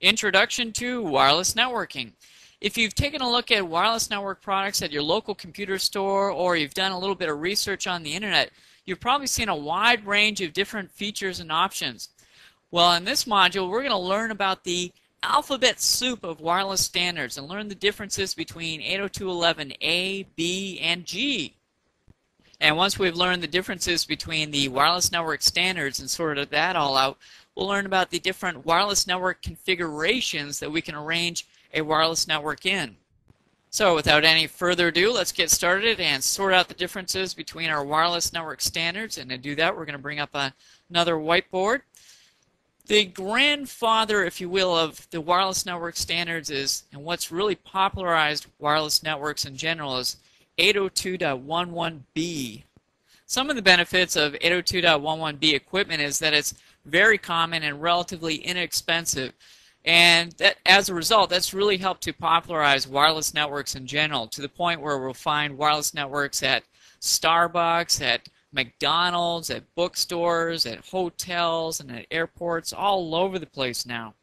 Introduction to Wireless Networking. If you've taken a look at wireless network products at your local computer store or you've done a little bit of research on the internet, you've probably seen a wide range of different features and options. Well, in this module, we're going to learn about the alphabet soup of wireless standards and learn the differences between 802.11a, b, and g. And once we've learned the differences between the wireless network standards and sorted that all out, we'll learn about the different wireless network configurations that we can arrange a wireless network in. So without any further ado, let's get started and sort out the differences between our wireless network standards. And to do that, we're going to bring up a, another whiteboard. The grandfather, if you will, of the wireless network standards is, and what's really popularized wireless networks in general is 802.11b. Some of the benefits of 802.11b equipment is that it's very common and relatively inexpensive. And that, as a result, that's really helped to popularize wireless networks in general to the point where we'll find wireless networks at Starbucks, at McDonald's, at bookstores, at hotels, and at airports all over the place now.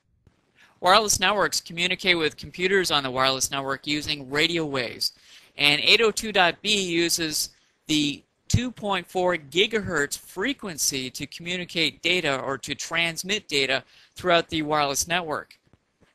Wireless networks communicate with computers on the wireless network using radio waves. And 802.b uses the 2.4 gigahertz frequency to communicate data or to transmit data throughout the wireless network.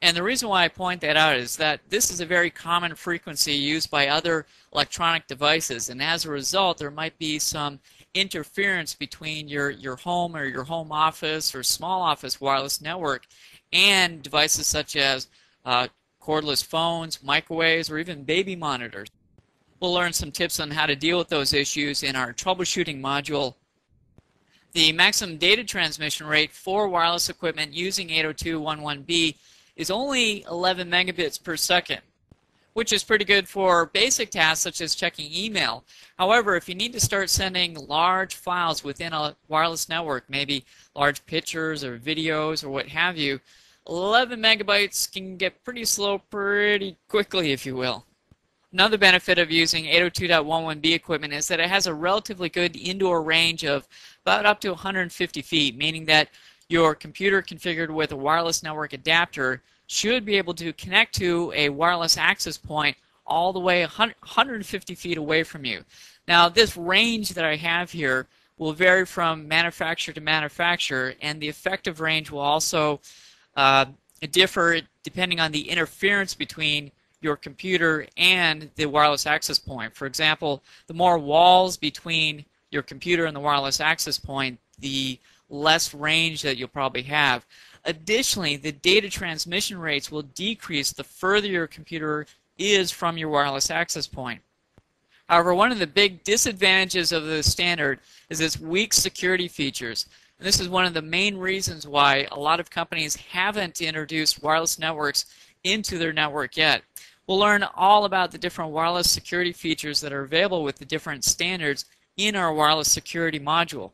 And the reason why I point that out is that this is a very common frequency used by other electronic devices, and as a result, there might be some interference between your, your home or your home office or small office wireless network and devices such as uh, cordless phones, microwaves, or even baby monitors. We'll learn some tips on how to deal with those issues in our troubleshooting module. The maximum data transmission rate for wireless equipment using 802.11b is only 11 megabits per second, which is pretty good for basic tasks such as checking email. However, if you need to start sending large files within a wireless network, maybe large pictures or videos or what have you, 11 megabytes can get pretty slow pretty quickly, if you will. Another benefit of using 802.11b equipment is that it has a relatively good indoor range of about up to 150 feet, meaning that your computer configured with a wireless network adapter should be able to connect to a wireless access point all the way 150 feet away from you. Now, this range that I have here will vary from manufacturer to manufacturer, and the effective range will also uh, differ depending on the interference between your computer and the wireless access point. For example, the more walls between your computer and the wireless access point, the less range that you'll probably have. Additionally, the data transmission rates will decrease the further your computer is from your wireless access point. However, one of the big disadvantages of the standard is its weak security features. And this is one of the main reasons why a lot of companies haven't introduced wireless networks into their network yet. We'll learn all about the different wireless security features that are available with the different standards in our wireless security module.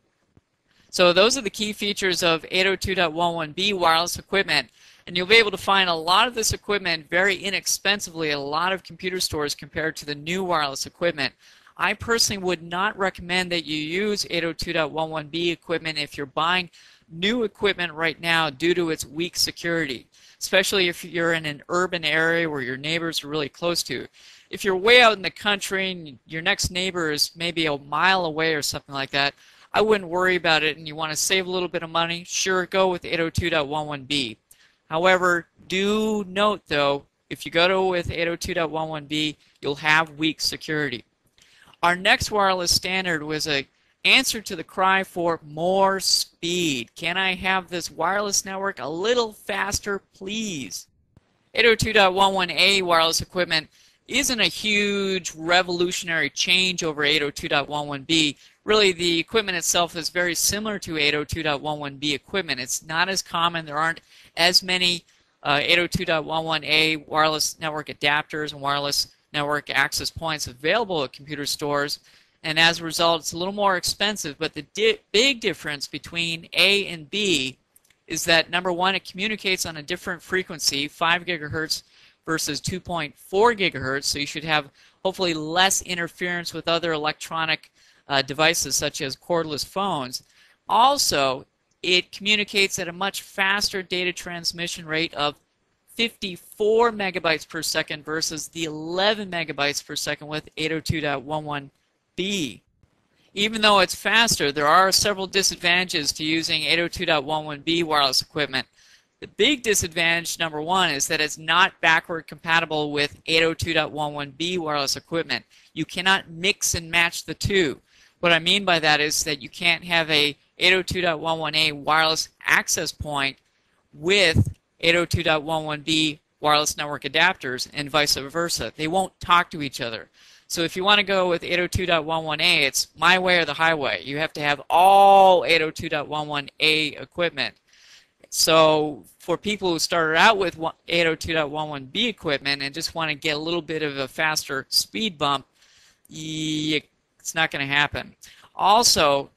So those are the key features of 802.11b wireless equipment. And you'll be able to find a lot of this equipment very inexpensively at a lot of computer stores compared to the new wireless equipment. I personally would not recommend that you use 802.11b equipment if you're buying new equipment right now due to its weak security especially if you're in an urban area where your neighbors are really close to. If you're way out in the country and your next neighbor is maybe a mile away or something like that, I wouldn't worry about it and you want to save a little bit of money, sure, go with 802.11b. However, do note though, if you go to with 802.11b, you'll have weak security. Our next wireless standard was a answer to the cry for more speed. Can I have this wireless network a little faster, please? 802.11a wireless equipment isn't a huge revolutionary change over 802.11b. Really, the equipment itself is very similar to 802.11b equipment. It's not as common. There aren't as many uh, 802.11a wireless network adapters and wireless network access points available at computer stores and as a result, it's a little more expensive. But the di big difference between A and B is that number one, it communicates on a different frequency, 5 gigahertz versus 2.4 gigahertz. So you should have hopefully less interference with other electronic uh, devices such as cordless phones. Also, it communicates at a much faster data transmission rate of 54 megabytes per second versus the 11 megabytes per second with 802.11b. Even though it's faster, there are several disadvantages to using 802.11b wireless equipment. The big disadvantage, number one, is that it's not backward compatible with 802.11b wireless equipment. You cannot mix and match the two. What I mean by that is that you can't have a 802.11a wireless access point with 802.11b wireless network adapters and vice versa. They won't talk to each other. So if you want to go with 802.11a, it's my way or the highway. You have to have all 802.11a equipment. So for people who started out with 802.11b equipment and just want to get a little bit of a faster speed bump, it's not going to happen. Also,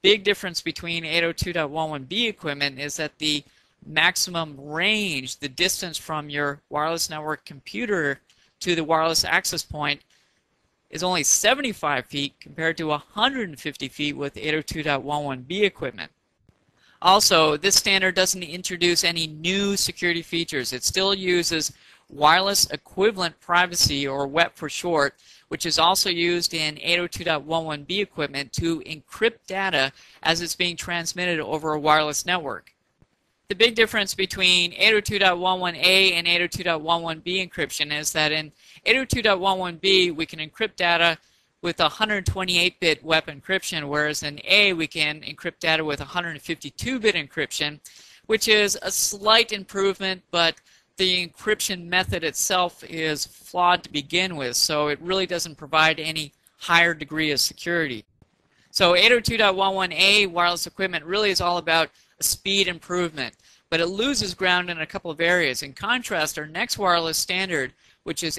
big difference between 802.11b equipment is that the maximum range, the distance from your wireless network computer to the wireless access point is only 75 feet compared to 150 feet with 802.11b equipment. Also, this standard doesn't introduce any new security features. It still uses wireless equivalent privacy, or WEP for short, which is also used in 802.11b equipment to encrypt data as it's being transmitted over a wireless network. The big difference between 802.11a and 802.11b encryption is that in 802.11b we can encrypt data with 128-bit WEP encryption, whereas in A we can encrypt data with 152-bit encryption, which is a slight improvement, but the encryption method itself is flawed to begin with, so it really doesn't provide any higher degree of security. So 802.11a wireless equipment really is all about speed improvement, but it loses ground in a couple of areas. In contrast, our next wireless standard, which is